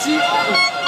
机。嗯